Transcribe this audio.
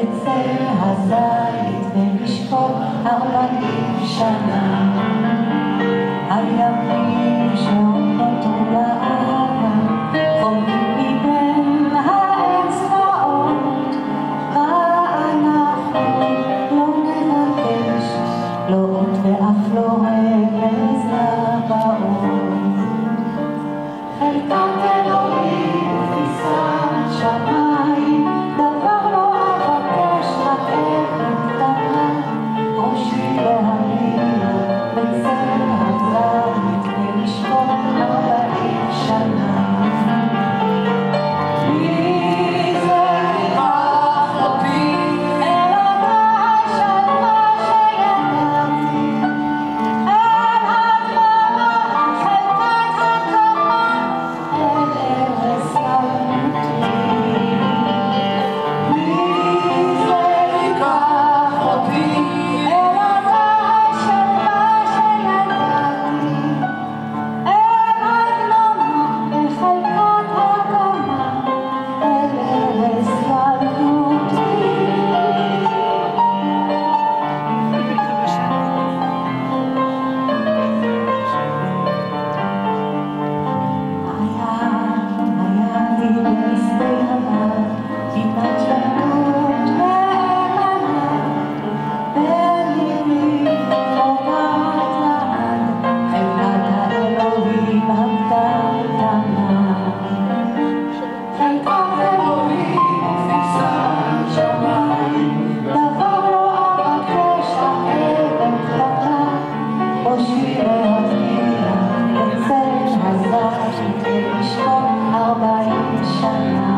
בצל הזית ונשקול ארבעים שנה. על ימים שעומדות חומרים מבין האצבעות. ואנחנו לא נבקש לא עוד ואף לא רמז לבאות. חלקת אלוהים תפיסת שבת 也许该回到被窝梦里会相遇就毫的我你